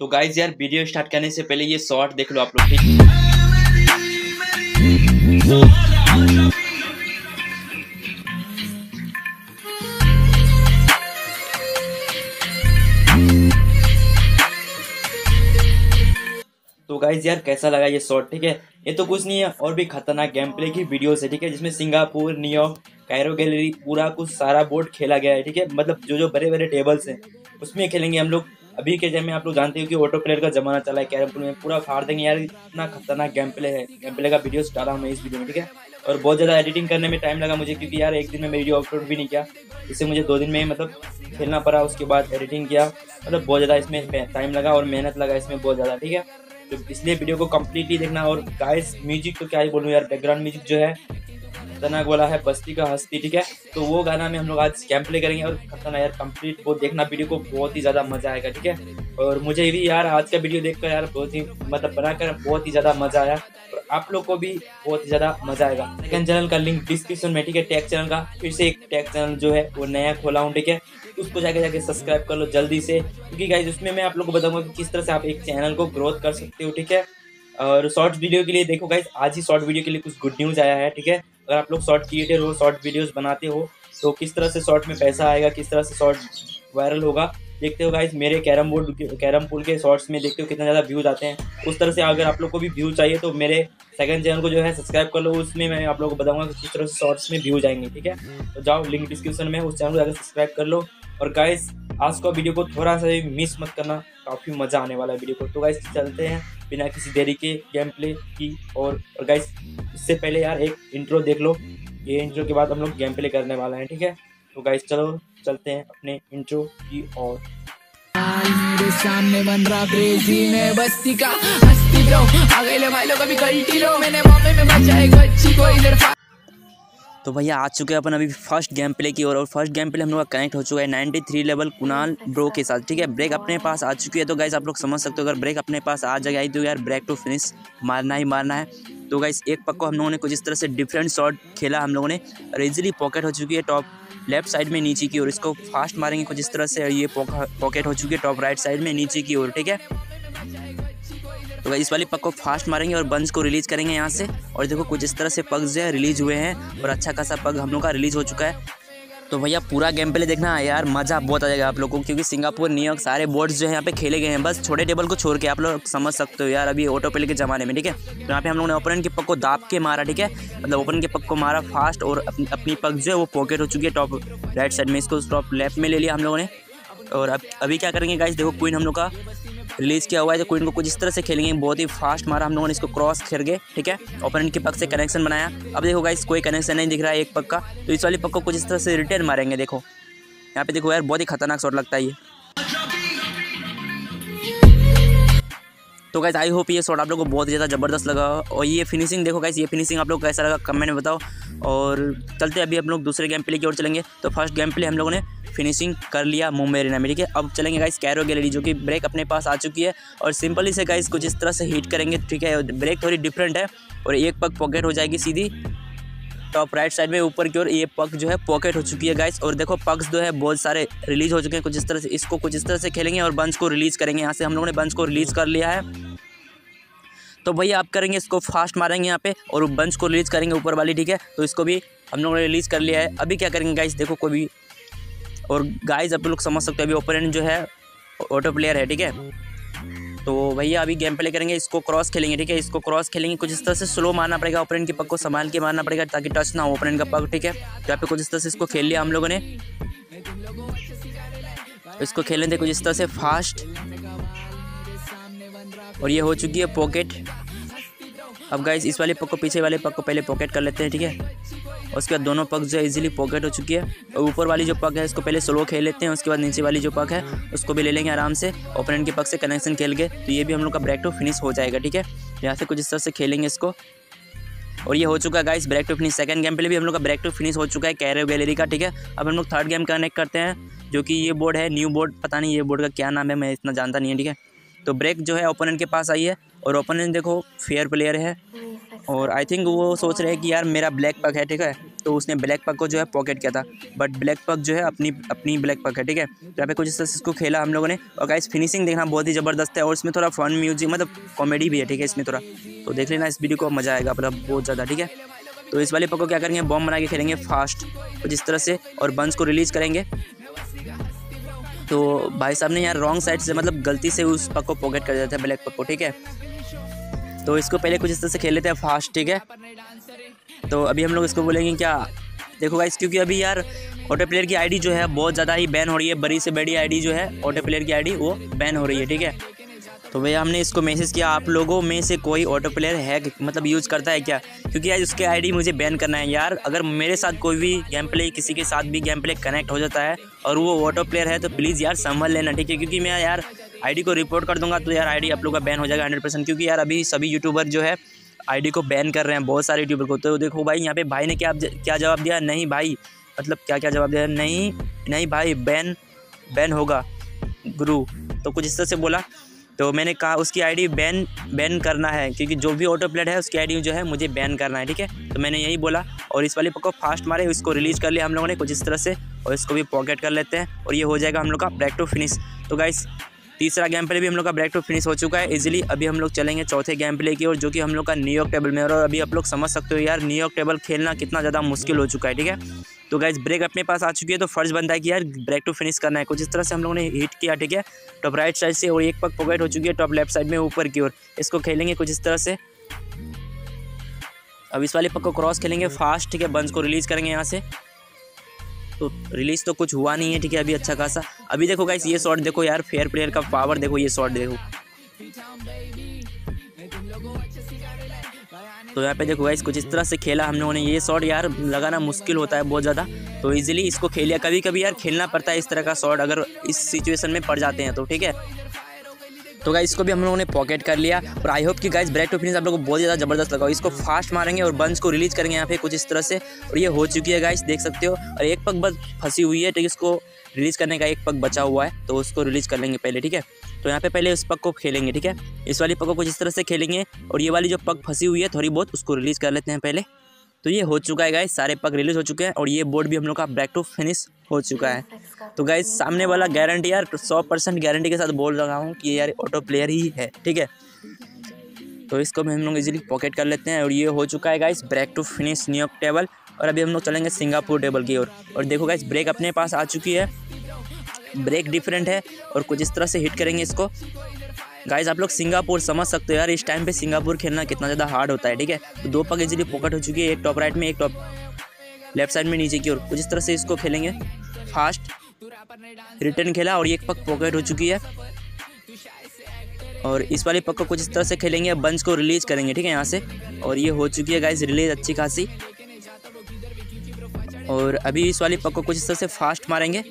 तो गाइज़ यार video start करने से पहले ये शॉर्ट देख लो आप लोग, ठीक? तो गाइज़ यार, कैसा लगा ये शॉर्ट ठीक है? ये तो कुछ नहीं है, और भी खतरनाक गेम प्ले की वीडियोस है, ठीक है? जिसमें सिंगापुर न्यूयॉर्क कैरो गैलरी पूरा कुछ सारा बोर्ड खेला गया है, ठीक है? मतलब जो जो बड़े बड़े टेबल्स हैं, उसमें खेलेंगे हम लोग। अभी के टाइम में आप लोग जानते हो कि ऑटो प्लेयर का जमाना चला है, कैरम में पूरा फाड़ देंगे यार, इतना खतरनाक गेम प्ले है गेम प्ले का वीडियो डाला हूँ मैं इस वीडियो में, ठीक है? और बहुत ज़्यादा एडिटिंग करने में टाइम लगा मुझे क्योंकि यार एक दिन में वीडियो अपलोड भी नहीं किया, इससे मुझे दो दिन में मतलब खेलना पड़ा, उसके बाद एडिटिंग किया मतलब बहुत ज़्यादा इसमें टाइम लगा और मेहनत लगा इसमें बहुत ज़्यादा, ठीक है? तो इसलिए वीडियो को कम्प्लीटली देखना और गाइस म्यूज़िक तो क्या ही बोलूँ यार बैकग्राउंड म्यूज़िक जो है खतरनाक वाला है, बस्ती का हस्ती, ठीक है? तो वो गाना में हम लोग आज कैंप प्ले करेंगे और खतरनाक, यार कंप्लीट वो देखना वीडियो को बहुत ही ज़्यादा मज़ा आएगा, ठीक है? और मुझे भी, यार, आज का वीडियो देखकर, यार, बहुत ही मतलब बनाकर बहुत ही ज़्यादा मज़ा आया और आप लोग को भी बहुत ही ज़्यादा मज़ा आएगा। सेकंड चैनल का लिंक डिस्क्रिप्शन में, ठीक है टैग चैनल का। फिर से एक टैग चैनल जो है, वो नया खोला हूँ, ठीक है? उसको जाके जाके सब्सक्राइब कर लो जल्दी से, क्योंकि गाइज़ उसमें मैं आप लोग को बताऊँगा कि किस तरह से आप एक चैनल को ग्रोथ कर सकते हो, ठीक है? और शॉर्ट वीडियो के लिए देखो गाइज़ आज ही शॉर्ट वीडियो के लिए कुछ गुड न्यूज़ आया है, ठीक है? अगर आप लोग शॉर्ट क्रिएटर हो शॉर्ट वीडियोस बनाते हो तो किस तरह से शॉर्ट में पैसा आएगा, किस तरह से शॉर्ट वायरल होगा, देखते हो गाइज़ मेरे कैरम बोर्ड कैरम पुल के शॉर्ट्स में देखते हो कितना ज़्यादा व्यूज़ आते हैं। उस तरह से अगर आप लोग को भी व्यू चाहिए तो मेरे सेकंड चैनल को जो है सब्सक्राइब कर लो, उसमें मैं आप लोग को बताऊँगा कि किस तरह से शॉर्ट्स में व्यूज़ आएँगे ठीक है? तो जाओ लिंक डिस्क्रिप्शन में उस चैनल को जाकर सब्सक्राइब कर लो। और गाइज़ आज का वीडियो को थोड़ा सा भी मिस मत करना काफ़ी मज़ा आने वाला है वीडियो को। तो गाइज़ चलते हैं बिना किसी देरी के गेम प्ले की और, गाइज़ इससे पहले यार एक इंट्रो देख लो। ये इंट्रो के बाद हम लोग गेम प्ले करने वाले हैं ठीक है? तो गाइस चलो चलते हैं अपने इंट्रो की और सामने बन रहा क्रेजी मैं बस्ती का हस्ती ब्रो आ भाई लोग अभी गलती लो। मैंने मौके में बचा एक बच्ची को इधर तो भैया, आ चुके हैं अपन अभी फ़र्स्ट गेम प्ले की ओर और फ़र्स्ट गेम प्ले हम लोग का कनेक्ट हो चुका है 93 लेवल कुणाल ब्रो के साथ, ठीक है? ब्रेक अपने पास आ चुकी है तो गाइज़ आप लोग समझ सकते हो, अगर ब्रेक अपने पास आ जाएगी तो यार ब्रेक टू फिनिश मारना ही मारना है। तो गाइज़ एक पक को हम लोगों ने कुछ इस तरह से डिफरेंट शॉट खेला हम लोगों ने। और इजिली पॉकेट हो चुकी है टॉप लेफ़्ट साइड में नीचे की ओर, इसको फास्ट मारेंगे कुछ इस तरह से ये पॉकेट हो चुकी है टॉप राइट साइड में नीचे की ओर, ठीक है? तो इस वाली पग को फास्ट मारेंगे और बंस को रिलीज़ करेंगे यहाँ से। और देखो, कुछ इस तरह से पग जो है, रिलीज़ हुए हैं और अच्छा खासा पग हम लोग का रिलीज़ हो चुका है। तो भैया, पूरा गेम प्ले देखना है यार, मज़ा बहुत आ जाएगा आप लोगों को, क्योंकि सिंगापुर, न्यूयॉर्क सारे बोर्ड्स जो है यहाँ पे खेले गए हैं। बस छोटे टेबल को छोड़ के आप लोग समझ सकते हो यार, अभी ऑटो प्ले के ज़माने में, ठीक है? तो यहाँ पे हम लोगों ने ओपन के पग को दाप के मारा, ठीक है? मतलब ओपन के पग को मारा फास्ट और अपनी पग जो है वो पॉकेट हो चुकी है टॉप राइट साइड में। इसको टॉप लेफ़्ट में ले लिया हम लोगों ने। और अब, अभी क्या करेंगे गाइस देखो क्वीन हम लोग का रिलीज़ किया हुआ है तो क्वीन को कुछ इस तरह से खेलेंगे। बहुत ही फास्ट मारा हम लोगों ने, इसको क्रॉस खेल गए, ठीक है? ओपोनेंट के पक से कनेक्शन बनाया। अब देखो गाइस कोई कनेक्शन नहीं दिख रहा है एक पक का। तो इस वाले पक को कुछ इस तरह से रिटर्न मारेंगे, देखो। यहाँ पे देखो यार, बहुत ही खतरनाक शॉट लगता है ये। तो गाइस आई होप ये शॉट आप लोगों को बहुत ज़्यादा ज़बरदस्त लगा। और ये फिनिशिंग देखो गाइस ये फिनिशिंग आप लोग कैसा लगा कमेंट में बताओ। और चलते अभी हम लोग दूसरे गेम प्ले की ओर चलेंगे। तो फ़र्स्ट गेम प्ले हम लोगों ने फिनिशिंग कर लिया मुंबई एरिना में ठीक है अब चलेंगे गाइस कैरो गैलरी जो कि ब्रेक अपने पास आ चुकी है और सिंपली से गाइस कुछ इस तरह से हीट करेंगे, ठीक है? ब्रेक थोड़ी डिफरेंट है और एक पग पॉकेट हो जाएगी सीधी। टॉप राइट साइड में ऊपर की ओर ये पग जो है पॉकेट हो चुकी है गाइस और देखो पग्स जो है बहुत सारे रिलीज़ हो चुके हैं। कुछ इस तरह से इसको कुछ इस तरह से खेलेंगे और बंच को रिलीज़ करेंगे। यहाँ से हम लोगों ने बंच को रिलीज़ कर लिया है। तो भैया आप करेंगे इसको फास्ट मारेंगे यहाँ पे और बंच को रिलीज़ करेंगे ऊपर वाली, ठीक है? तो इसको भी हम लोगों ने रिलीज़ कर लिया है। अभी क्या करेंगे गाइस देखो कोई भी और गाइज़ आप लोग समझ सकते हो, अभी ओपोनेंट जो है ऑटो प्लेयर है, ठीक है? तो भैया, अभी गेम प्ले करेंगे, इसको क्रॉस खेलेंगे, ठीक है? इसको क्रॉस खेलेंगे, कुछ इस तरह से स्लो मारना पड़ेगा ओपोनेंट के पग को संभाल के मारना पड़ेगा, ताकि टच ना हो ओपोनेंट का पग, ठीक है? तो यहाँ पे कुछ इस तरह से इसको खेल लिया हम लोगों ने। इसको खेलने थे कुछ इस तरह से फास्ट और ये हो चुकी है पॉकेट अब गाइस इस वाले पग को पीछे वाले पग को पहले पॉकेट कर लेते हैं, ठीक है? उसके बाद दोनों पग जो है इजीली पॉकेट हो चुकी है। और ऊपर वाली जो पग है, इसको पहले स्लो खेल लेते हैं, उसके बाद नीचे वाली जो पग है, उसको भी ले लेंगे आराम से। ओपोनेंट के पग से कनेक्शन खेल के तो ये भी हम लोग का ब्रेक टू फिनिश हो जाएगा, ठीक है? यहाँ से कुछ इस तरह से खेलेंगे इसको। और ये हो चुका है guys break to finish second game पे भी हम लोग का ब्रेक टू फिनिश हो चुका है कैरो गैलरी का, ठीक है? अब हम लोग थर्ड गेम कनेक्ट करते हैं, जो कि ये बोर्ड है न्यू बोर्ड पता नहीं ये बोर्ड का क्या नाम है, मैं इतना जानता नहीं है, ठीक है? तो ब्रेक जो है ओपोनेंट के पास आई है, और ओपोनेंट देखो फेयर प्लेयर है। और आई थिंक वो सोच रहे हैं कि यार मेरा ब्लैक पग है, ठीक है? तो उसने ब्लैक पग को जो है पॉकेट किया था। बट ब्लैक पग जो है अपनी अपनी ब्लैक पग है, ठीक है? तो यहाँ पे कुछ इस तरह से इसको खेला हम लोगों ने। और गाइस फिनिशिंग देखना बहुत ही ज़बरदस्त है और इसमें थोड़ा फन म्यूज़िक मतलब कॉमेडी भी है, ठीक है, इसमें थोड़ा। तो देख लेना इस वीडियो को, मज़ा आएगा मतलब बहुत ज़्यादा, ठीक है? तो इस वाले पग को क्या करेंगे? बॉम्ब बना के खेलेंगे फास्ट कुछ इस तरह से और बंस को रिलीज़ करेंगे। तो भाई साहब ने यार रॉन्ग साइड से मतलब गलती से उस पग को पॉकेट कर दिया था ब्लैक पग को, ठीक है? तो इसको पहले कुछ इस तरह से खेल लेते हैं, फास्ट, ठीक है? तो अभी हम लोग इसको बोलेंगे क्या? देखो गाइस क्योंकि अभी यार ऑटो प्लेयर की आईडी जो है, बहुत ज़्यादा ही बैन हो रही है। बड़ी से बड़ी आईडी जो है ऑटो प्लेयर की आईडी वो बैन हो रही है, ठीक है? तो भैया, हमने इसको मैसेज किया। आप लोगों में से कोई ऑटो प्लेयर है मतलब यूज़ करता है क्या? क्योंकि यार उसके आईडी मुझे बैन करना है यार। अगर मेरे साथ कोई भी गेम प्ले किसी के साथ भी गेम प्ले कनेक्ट हो जाता है और वो ऑटो प्लेयर है तो प्लीज़ यार संभल लेना, ठीक है? क्योंकि मैं यार आईडी को रिपोर्ट कर दूँगा तो यार आईडी आप लोग का बैन हो जाएगा हंड्रेड परसेंट क्योंकि यार अभी सभी यूट्यूबर जो है आईडी को बैन कर रहे हैं, बहुत सारे यूट्यूबर को। तो देखो भाई, यहाँ पे भाई ने क्या क्या जवाब दिया? नहीं भाई मतलब क्या क्या जवाब दिया? नहीं नहीं भाई बैन बैन होगा, गुरु। तो कुछ इस तरह से बोला। तो मैंने कहा, उसकी आईडी बैन बैन करना है, क्योंकि जो भी ऑटो प्लेट है, उसकी आईडी जो है, मुझे बैन करना है, ठीक है? तो मैंने यही बोला, और इस वाले को फास्ट मारे, इसको रिलीज़ कर लिया हम लोगों ने कुछ इस तरह से, और इसको भी पॉकेट कर लेते हैं, और ये हो जाएगा हम लोग का ब्रेक टू फिनिश तो गाइस तीसरा गेम प्ले भी हम लोग का ब्रेक टू फिनिश हो चुका है। इजिली अभी हम लोग चलेंगे चौथे गेम प्ले की और जो कि हम लोग का न्यूयॉर्क टेबल में और अभी आप लोग समझ सकते हो यार न्यूयॉर्क टेबल खेलना कितना ज़्यादा मुश्किल हो चुका है, ठीक है? तो गाइज़ ब्रेक अपने पास आ चुकी है तो फ़र्ज़ बनता है कि यार ब्रेक टू फिनिश करना है। कुछ इस तरह से हम लोगों ने हिट किया, ठीक है? टॉप राइट साइड से और एक पक पॉकेट हो चुकी है टॉप लेफ़्ट साइड में ऊपर की ओर। इसको खेलेंगे कुछ इस तरह से। अब इस वाले पक को क्रॉस खेलेंगे फास्ट ठीक है? बंस को रिलीज़ करेंगे यहाँ से। तो रिलीज़ तो कुछ हुआ नहीं है, ठीक है, अभी अच्छा खासा। अभी देखो गाइस ये शॉट देखो यार फेयर प्लेयर का पावर देखो, ये शॉट देखो। तो यहाँ पे देखो गाइस कुछ इस तरह से खेला हम लोगों ने। ये शॉट यार लगाना मुश्किल होता है बहुत ज़्यादा। तो इजीली इसको खेलिया कभी कभी यार खेलना पड़ता है इस तरह का शॉट अगर इस सिचुएशन में पड़ जाते हैं तो ठीक है? तो गाइस इसको भी हम लोगों ने पॉकेट कर लिया। और आई होप कि गाइस ब्रेक टू फिनिश आप लोगों को बहुत ज़्यादा ज़बरदस्त लगा इसको फास्ट मारेंगे और बंस को रिलीज़ करेंगे यहाँ पे कुछ इस तरह से। और ये हो चुकी है गाइस देख सकते हो। और एक पग बस फंसी हुई है तो इसको रिलीज़ करने का एक पग बचा हुआ है। तो उसको रिलीज़ कर लेंगे पहले, ठीक है? तो यहाँ पे पहले उस पग को खेलेंगे, ठीक है? इस वाली पग को कुछ इस तरह से खेलेंगे। और ये वाली जो पग फंसी हुई है, थोड़ी बहुत, उसको रिलीज़ कर लेते हैं पहले। तो ये हो चुका है गाइस सारे पग रिलीज़ हो चुके हैं और ये बोर्ड भी हम लोग का बैक टू फिनिश हो चुका है। तो गाइस सामने वाला गारंटी यार सौ परसेंट गारंटी के साथ बोल रहा हूँ कि यार ऑटो प्लेयर ही है ठीक है? तो इसको भी हम लोग इजीली पॉकेट कर लेते हैं और ये हो चुका है guys break to finish New York table और अभी हम लोग चलेंगे सिंगापुर टेबल की ओर। और, और देखो गाइस ब्रेक अपने पास आ चुकी है। ब्रेक डिफरेंट है और कुछ इस तरह से हिट करेंगे इसको। गाइज़ आप लोग सिंगापुर समझ सकते हो यार, इस टाइम पे सिंगापुर खेलना कितना ज़्यादा हार्ड होता है, ठीक है? तो दो पग इजीली पॉकेट हो चुकी है, एक टॉप राइट में, एक टॉप लेफ़्ट साइड में, नीचे की ओर। कुछ इस तरह से इसको खेलेंगे फास्ट रिटर्न खेला और एक पग पॉकेट हो चुकी है। और इस वाले पग को कुछ इस तरह से खेलेंगे बंच को रिलीज़ करेंगे, ठीक है, यहाँ से। और ये हो चुकी है गाइज़ रिलीज़ अच्छी खासी। और अभी इस वाली पग को कुछ इस तरह से फास्ट मारेंगे।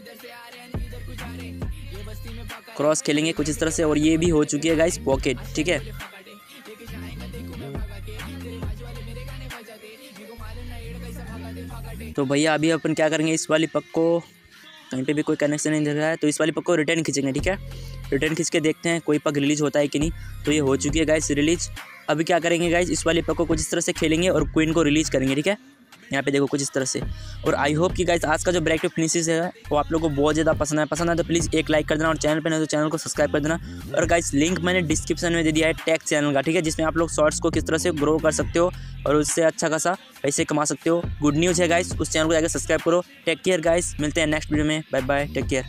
क्रॉस खेलेंगे कुछ इस तरह से, और ये भी हो चुकी है गाइस पॉकेट ठीक है? तो भैया, अभी अपन क्या करेंगे, इस वाली पक को, कहीं पे भी कोई कनेक्शन नहीं दिख रहा है तो इस वाली पक को रिटर्न खींचेंगे, ठीक है? रिटर्न खींच के देखते हैं कोई पक रिलीज़ होता है कि नहीं। तो ये हो चुकी है गाइस रिलीज़ अभी क्या करेंगे गाइस इस वाली पक को कुछ इस तरह से खेलेंगे और क्वीन को रिलीज़ करेंगे, ठीक है? यहाँ पे देखो कुछ इस तरह से। और आई होप कि गाइस आज का जो ब्रेक टू फिनिशेस है, वो आप लोगों को बहुत ज़्यादा पसंद है पसंद है तो प्लीज़ एक लाइक कर देना और चैनल पर नहीं तो चैनल को सब्सक्राइब कर देना। और गाइस लिंक मैंने डिस्क्रिप्शन में दे दिया है टैक्स चैनल का, ठीक है? जिसमें आप लोग शॉर्ट्स को किस तरह से ग्रो कर सकते हो और उससे अच्छा खासा पैसे कमा सकते हो। गुड न्यूज़ है गाइस उस चैनल को जाकर सब्सक्राइब करो। टेक केयर गाइस मिलते हैं नेक्स्ट वीडियो में। Bye bye take care